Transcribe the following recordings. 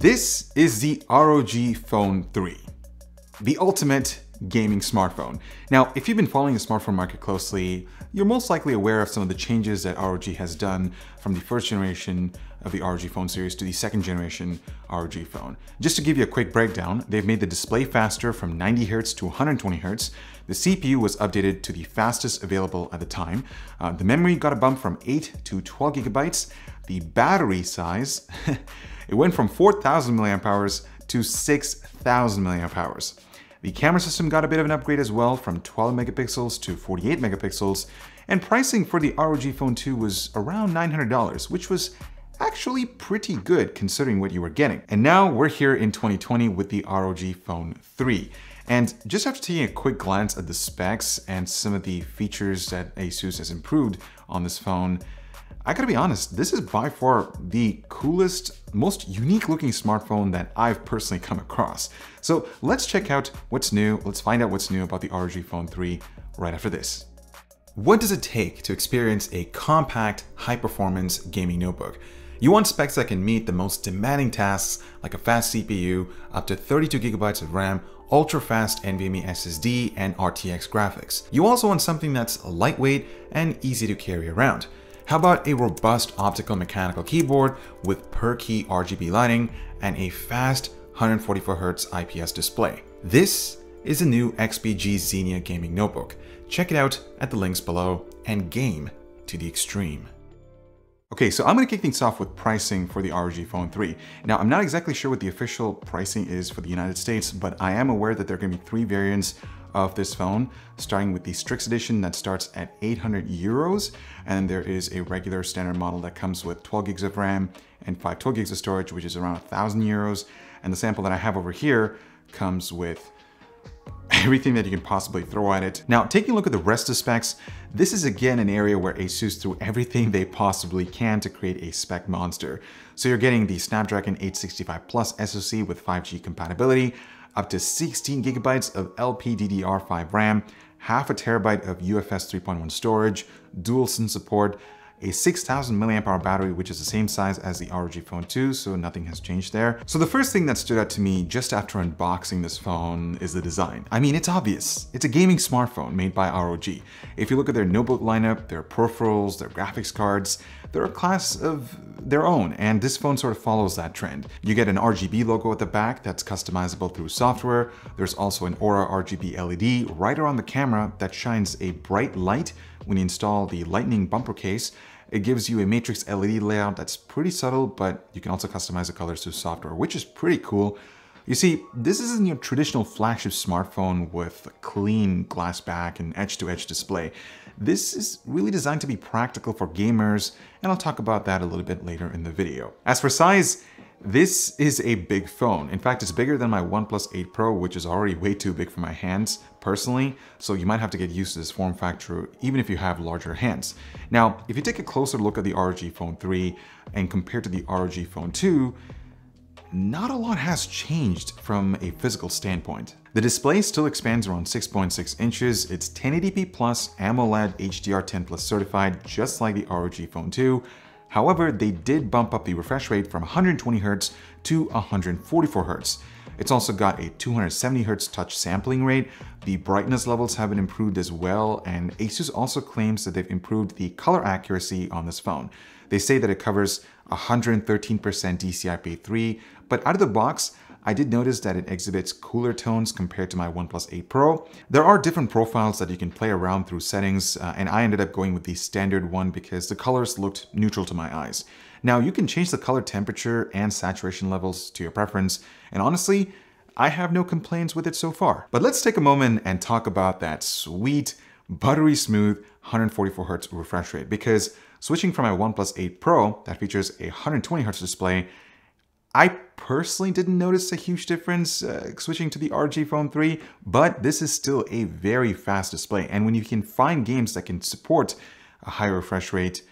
This is the ROG Phone 3, the ultimate gaming smartphone. Now, if you've been following the smartphone market closely, you're most likely aware of some of the changes that ROG has done from the first generation of the ROG phone series to the second generation ROG phone. Just to give you a quick breakdown, they've made the display faster from 90Hz to 120Hz. The CPU was updated to the fastest available at the time. Uh, the memory got a bump from 8 to 12 gigabytes. The battery size, it went from 4,000 milliamp hours to 6,000 milliamp hours. The camera system got a bit of an upgrade as well from 12 megapixels to 48 megapixels, and pricing for the ROG Phone 2 was around $900, which was actually pretty good considering what you were getting. And now we're here in 2020 with the ROG Phone 3. And just after taking a quick glance at the specs and some of the features that ASUS has improved on this phone, I gotta be honest, this is by far the coolest, most unique looking smartphone that I've personally come across. So let's check out what's new, let's find out what's new about the ROG Phone 3 right after this. What does it take to experience a compact, high-performance gaming notebook? You want specs that can meet the most demanding tasks like a fast CPU, up to 32 gigabytes of RAM, ultra-fast NVMe SSD, and RTX graphics. You also want something that's lightweight and easy to carry around. How about a robust optical mechanical keyboard with per key RGB lighting and a fast 144Hz IPS display? This is the new XPG Xenia gaming notebook. Check it out at the links below and game to the extreme. Okay, so I'm gonna kick things off with pricing for the ROG Phone 3. Now, I'm not exactly sure what the official pricing is for the United States, but I am aware that there are gonna be three variants of this phone, starting with the Strix edition that starts at 800 euros, and there is a regular standard model that comes with 12 gigs of RAM and 512 gigs of storage, which is around 1,000 euros. And the sample that I have over here comes with everything that you can possibly throw at it. Now, taking a look at the rest of specs, this is again an area where ASUS threw everything they possibly can to create a spec monster. So you're getting the Snapdragon 865 Plus SoC with 5G compatibility, up to 16 gigabytes of LPDDR5 RAM, half a terabyte of UFS 3.1 storage, dual SIM support, a 6000 milliamp hour battery, which is the same size as the ROG Phone 2, so nothing has changed there. So the first thing that stood out to me just after unboxing this phone is the design. I mean, it's obvious. It's a gaming smartphone made by ROG. If you look at their notebook lineup, their peripherals, their graphics cards, they're a class of their own, and this phone sort of follows that trend. You get an RGB logo at the back that's customizable through software. There's also an Aura RGB LED right around the camera that shines a bright light when you install the Lightning bumper case. It gives you a matrix LED layout that's pretty subtle, but you can also customize the colors through software, which is pretty cool. You see, this isn't your traditional flagship smartphone with a clean glass back and edge-to-edge -edge display. This is really designed to be practical for gamers, and I'll talk about that a little bit later in the video. As for size, this is a big phone. In fact, it's bigger than my OnePlus 8 Pro, which is already way too big for my hands personally, so you might have to get used to this form factor even if you have larger hands. Now, if you take a closer look at the ROG Phone 3 and compare to the ROG Phone 2, not a lot has changed from a physical standpoint. The display still expands around 6.6 inches, it's 1080p plus AMOLED HDR10 Plus certified just like the ROG Phone 2, However, they did bump up the refresh rate from 120Hz to 144Hz. It's also got a 270Hz touch sampling rate, the brightness levels have been improved as well, and ASUS also claims that they've improved the color accuracy on this phone. They say that it covers 113% DCI-P3, but out of the box, I did notice that it exhibits cooler tones compared to my OnePlus 8 Pro. There are different profiles that you can play around through settings, uh, and I ended up going with the standard one because the colors looked neutral to my eyes. Now, you can change the color temperature and saturation levels to your preference, and honestly, I have no complaints with it so far. But let's take a moment and talk about that sweet, buttery smooth 144Hz refresh rate because switching from my OnePlus 8 Pro that features a 120Hz display I personally didn't notice a huge difference uh, switching to the ROG Phone 3, but this is still a very fast display. And when you can find games that can support a higher refresh rate,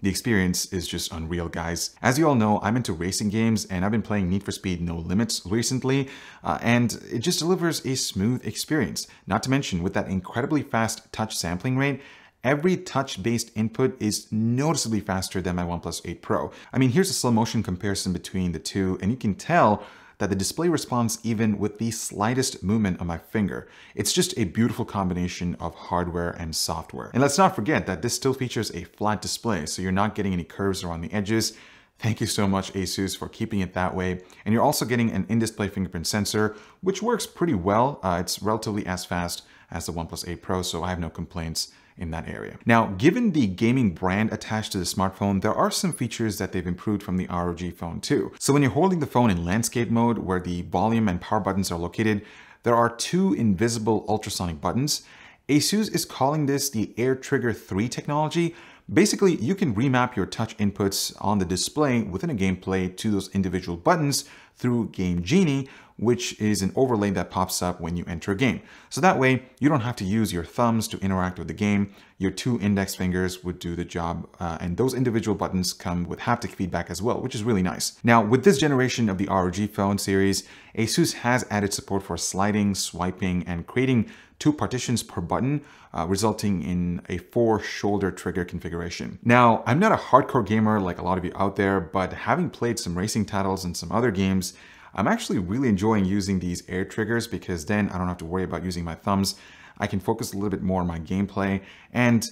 the experience is just unreal, guys. As you all know, I'm into racing games and I've been playing Need for Speed No Limits recently, uh, and it just delivers a smooth experience. Not to mention, with that incredibly fast touch sampling rate, every touch-based input is noticeably faster than my OnePlus 8 Pro. I mean, here's a slow motion comparison between the two, and you can tell that the display responds even with the slightest movement of my finger. It's just a beautiful combination of hardware and software. And let's not forget that this still features a flat display, so you're not getting any curves around the edges. Thank you so much ASUS for keeping it that way. And you're also getting an in-display fingerprint sensor, which works pretty well. Uh, it's relatively as fast as the OnePlus 8 Pro, so I have no complaints in that area. Now, given the gaming brand attached to the smartphone, there are some features that they've improved from the ROG Phone 2. So when you're holding the phone in landscape mode, where the volume and power buttons are located, there are two invisible ultrasonic buttons. ASUS is calling this the Air Trigger 3 technology, Basically, you can remap your touch inputs on the display within a gameplay to those individual buttons through Game Genie, which is an overlay that pops up when you enter a game. So that way, you don't have to use your thumbs to interact with the game. Your two index fingers would do the job, uh, and those individual buttons come with haptic feedback as well, which is really nice. Now, with this generation of the ROG phone series, ASUS has added support for sliding, swiping, and creating two partitions per button, uh, resulting in a four shoulder trigger configuration. Now, I'm not a hardcore gamer like a lot of you out there, but having played some racing titles and some other games, I'm actually really enjoying using these air triggers because then I don't have to worry about using my thumbs. I can focus a little bit more on my gameplay and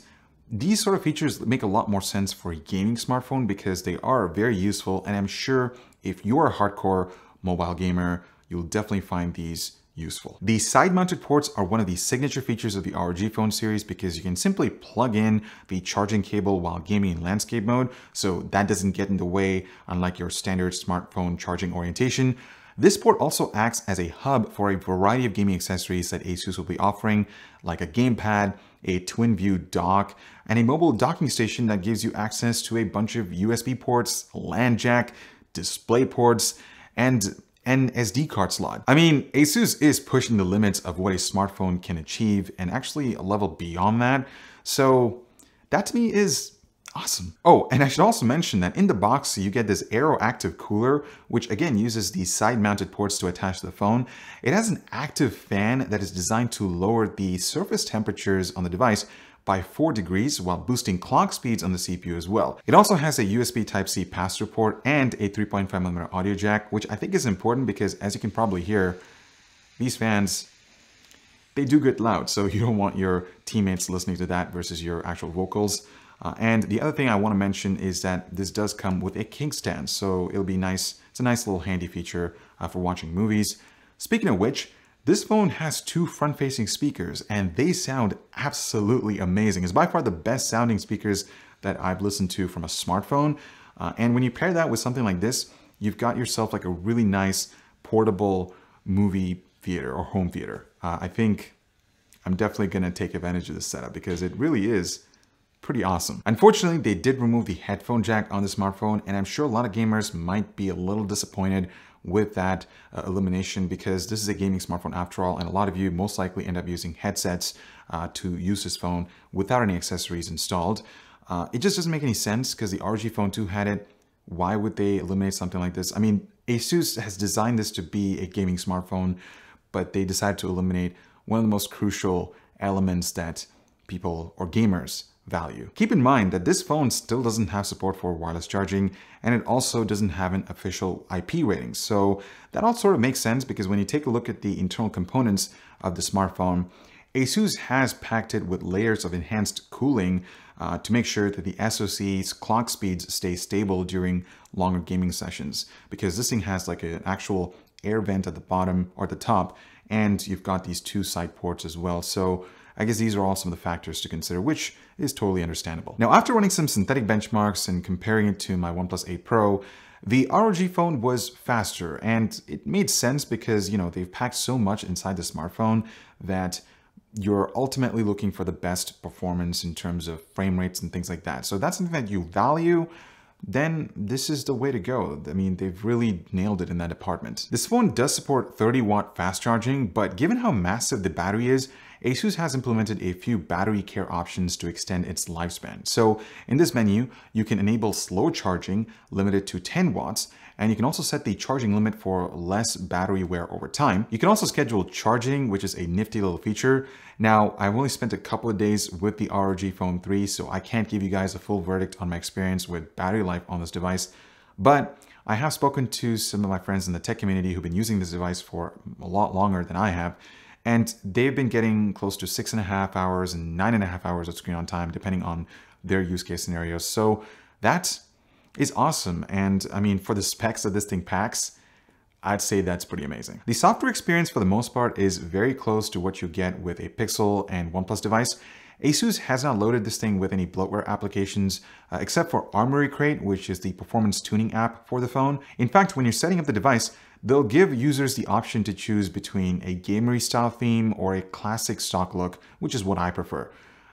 these sort of features make a lot more sense for a gaming smartphone because they are very useful and I'm sure if you're a hardcore mobile gamer, you'll definitely find these useful. The side-mounted ports are one of the signature features of the ROG phone series because you can simply plug in the charging cable while gaming in landscape mode, so that doesn't get in the way unlike your standard smartphone charging orientation. This port also acts as a hub for a variety of gaming accessories that ASUS will be offering, like a gamepad, a twin view dock, and a mobile docking station that gives you access to a bunch of USB ports, LAN jack, display ports, and an SD card slot. I mean, Asus is pushing the limits of what a smartphone can achieve and actually a level beyond that. So that to me is awesome. Oh, and I should also mention that in the box, you get this Aero Active cooler, which again uses these side-mounted ports to attach to the phone. It has an active fan that is designed to lower the surface temperatures on the device by 4 degrees while boosting clock speeds on the CPU as well. It also has a USB Type-C pass-through port and a 3.5mm audio jack, which I think is important because as you can probably hear, these fans, they do get loud, so you don't want your teammates listening to that versus your actual vocals. Uh, and the other thing I want to mention is that this does come with a kickstand, so it'll be nice. It's a nice little handy feature uh, for watching movies. Speaking of which, this phone has two front-facing speakers and they sound absolutely amazing. It's by far the best sounding speakers that I've listened to from a smartphone. Uh, and when you pair that with something like this, you've got yourself like a really nice portable movie theater or home theater. Uh, I think I'm definitely going to take advantage of this setup because it really is pretty awesome. Unfortunately, they did remove the headphone jack on the smartphone and I'm sure a lot of gamers might be a little disappointed with that uh, elimination because this is a gaming smartphone after all, and a lot of you most likely end up using headsets uh, to use this phone without any accessories installed. Uh, it just doesn't make any sense because the ROG Phone 2 had it. Why would they eliminate something like this? I mean, ASUS has designed this to be a gaming smartphone, but they decided to eliminate one of the most crucial elements that people or gamers value. Keep in mind that this phone still doesn't have support for wireless charging and it also doesn't have an official IP rating. So that all sort of makes sense because when you take a look at the internal components of the smartphone, ASUS has packed it with layers of enhanced cooling uh, to make sure that the SoC's clock speeds stay stable during longer gaming sessions because this thing has like an actual air vent at the bottom or the top and you've got these two side ports as well. So I guess these are all some of the factors to consider, which is totally understandable. Now, after running some synthetic benchmarks and comparing it to my OnePlus 8 Pro, the ROG phone was faster and it made sense because, you know, they've packed so much inside the smartphone that you're ultimately looking for the best performance in terms of frame rates and things like that. So that's something that you value, then this is the way to go. I mean, they've really nailed it in that department. This phone does support 30 watt fast charging, but given how massive the battery is, ASUS has implemented a few battery care options to extend its lifespan. So in this menu, you can enable slow charging limited to 10 watts, and you can also set the charging limit for less battery wear over time. You can also schedule charging, which is a nifty little feature. Now, I've only spent a couple of days with the ROG Phone 3, so I can't give you guys a full verdict on my experience with battery life on this device, but I have spoken to some of my friends in the tech community who've been using this device for a lot longer than I have, and they've been getting close to six and a half hours and nine and a half hours of screen on time, depending on their use case scenarios. So that is awesome. And I mean, for the specs that this thing packs, I'd say that's pretty amazing. The software experience for the most part is very close to what you get with a Pixel and OnePlus device. ASUS has not loaded this thing with any bloatware applications, uh, except for Armoury Crate, which is the performance tuning app for the phone. In fact, when you're setting up the device, they'll give users the option to choose between a gamery style theme or a classic stock look, which is what I prefer.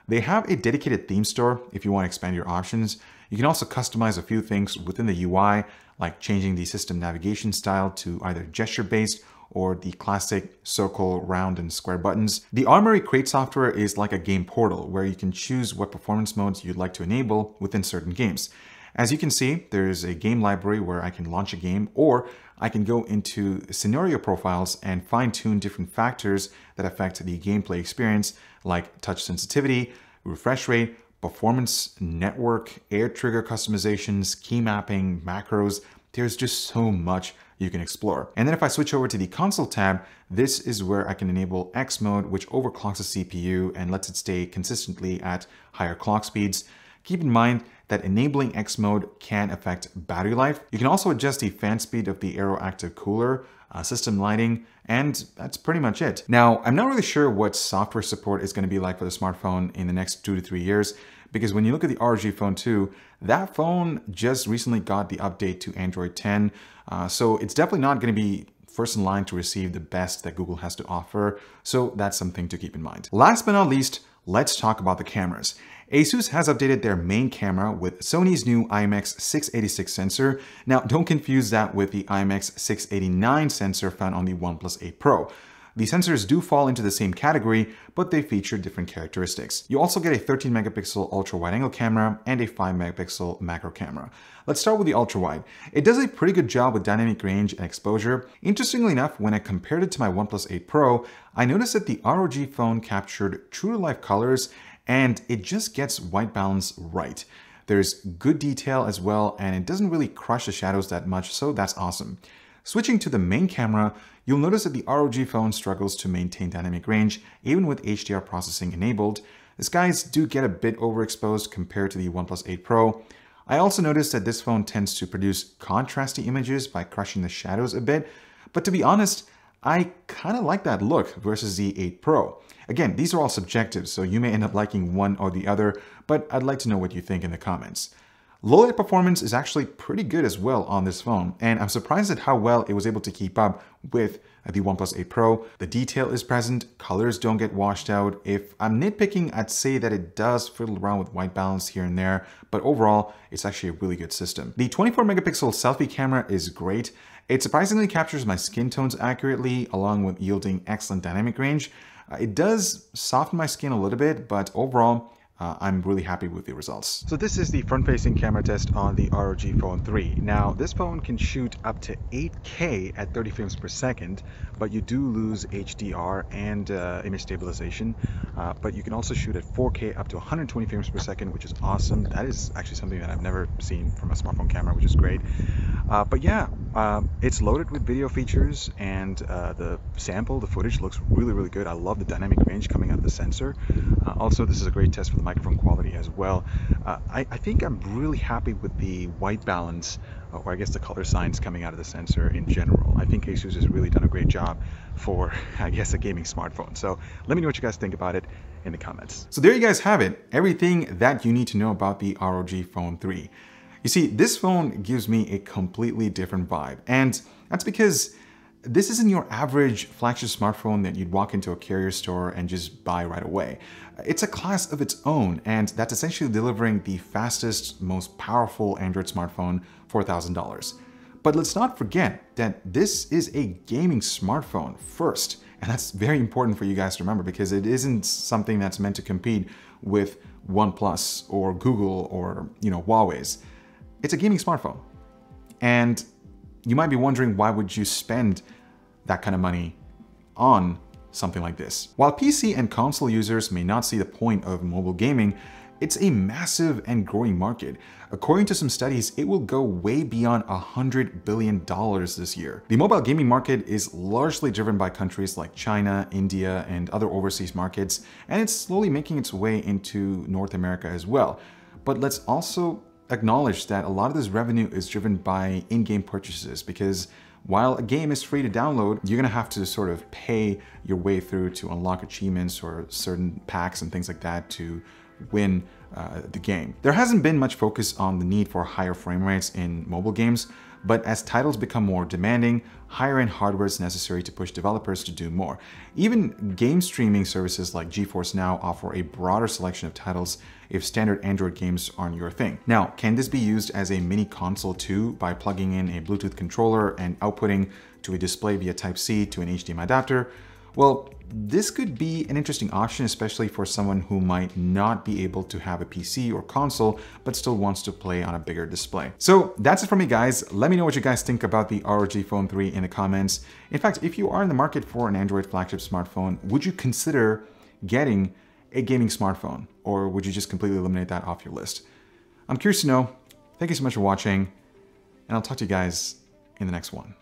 They have a dedicated theme store if you want to expand your options. You can also customize a few things within the UI, like changing the system navigation style to either gesture-based or the classic circle, round, and square buttons. The Armoury Crate software is like a game portal where you can choose what performance modes you'd like to enable within certain games. As you can see, there's a game library where I can launch a game or I can go into scenario profiles and fine tune different factors that affect the gameplay experience like touch sensitivity, refresh rate, performance, network, air trigger customizations, key mapping, macros. There's just so much you can explore. And then if I switch over to the console tab, this is where I can enable X mode, which overclocks the CPU and lets it stay consistently at higher clock speeds. Keep in mind that enabling X mode can affect battery life. You can also adjust the fan speed of the Aero Active cooler, uh, system lighting, and that's pretty much it. Now, I'm not really sure what software support is going to be like for the smartphone in the next two to three years, because when you look at the ROG Phone 2, that phone just recently got the update to Android 10, uh, so it's definitely not going to be first in line to receive the best that Google has to offer, so that's something to keep in mind. Last but not least, let's talk about the cameras. Asus has updated their main camera with Sony's new IMX686 sensor. Now, don't confuse that with the IMX689 sensor found on the OnePlus 8 Pro. The sensors do fall into the same category, but they feature different characteristics. You also get a 13 megapixel ultra wide angle camera and a 5 megapixel macro camera. Let's start with the ultra wide. It does a pretty good job with dynamic range and exposure. Interestingly enough, when I compared it to my OnePlus 8 Pro, I noticed that the ROG phone captured true to life colors and it just gets white balance right. There's good detail as well, and it doesn't really crush the shadows that much, so that's awesome. Switching to the main camera, you'll notice that the ROG phone struggles to maintain dynamic range, even with HDR processing enabled. The skies do get a bit overexposed compared to the OnePlus 8 Pro. I also noticed that this phone tends to produce contrasty images by crushing the shadows a bit, but to be honest, I kind of like that look versus the 8 Pro. Again, these are all subjective, so you may end up liking one or the other, but I'd like to know what you think in the comments. Low light performance is actually pretty good as well on this phone, and I'm surprised at how well it was able to keep up with the OnePlus 8 Pro. The detail is present, colors don't get washed out. If I'm nitpicking, I'd say that it does fiddle around with white balance here and there, but overall, it's actually a really good system. The 24 megapixel selfie camera is great. It surprisingly captures my skin tones accurately, along with yielding excellent dynamic range. Uh, it does soften my skin a little bit, but overall, uh, I'm really happy with the results. So this is the front-facing camera test on the ROG Phone 3. Now, this phone can shoot up to 8K at 30 frames per second, but you do lose HDR and uh, image stabilization. Uh, but you can also shoot at 4K up to 120 frames per second, which is awesome. That is actually something that I've never seen from a smartphone camera, which is great. Uh, but yeah, um, it's loaded with video features, and uh, the sample, the footage looks really, really good. I love the dynamic range coming out of the sensor. Uh, also, this is a great test for the microphone quality as well. Uh, I, I, think I'm really happy with the white balance, uh, or I guess the color science coming out of the sensor in general. I think ASUS has really done a great job for, I guess, a gaming smartphone. So let me know what you guys think about it in the comments. So there you guys have it, everything that you need to know about the ROG Phone 3. You see, this phone gives me a completely different vibe, and that's because this isn't your average flagship smartphone that you'd walk into a carrier store and just buy right away. It's a class of its own, and that's essentially delivering the fastest, most powerful Android smartphone for $1,000. But let's not forget that this is a gaming smartphone first. And that's very important for you guys to remember because it isn't something that's meant to compete with OnePlus or Google or, you know, Huawei's. It's a gaming smartphone. And you might be wondering why would you spend that kind of money on something like this. While PC and console users may not see the point of mobile gaming, it's a massive and growing market. According to some studies, it will go way beyond $100 billion this year. The mobile gaming market is largely driven by countries like China, India, and other overseas markets, and it's slowly making its way into North America as well. But let's also acknowledge that a lot of this revenue is driven by in-game purchases because while a game is free to download, you're gonna have to sort of pay your way through to unlock achievements or certain packs and things like that to win uh, the game. There hasn't been much focus on the need for higher frame rates in mobile games, but as titles become more demanding, higher end hardware is necessary to push developers to do more. Even game streaming services like GeForce Now offer a broader selection of titles if standard Android games aren't your thing. Now, can this be used as a mini console too by plugging in a Bluetooth controller and outputting to a display via Type-C to an HDMI adapter? Well, this could be an interesting option, especially for someone who might not be able to have a PC or console, but still wants to play on a bigger display. So that's it for me, guys. Let me know what you guys think about the ROG Phone 3 in the comments. In fact, if you are in the market for an Android flagship smartphone, would you consider getting a gaming smartphone, or would you just completely eliminate that off your list? I'm curious to know. Thank you so much for watching, and I'll talk to you guys in the next one.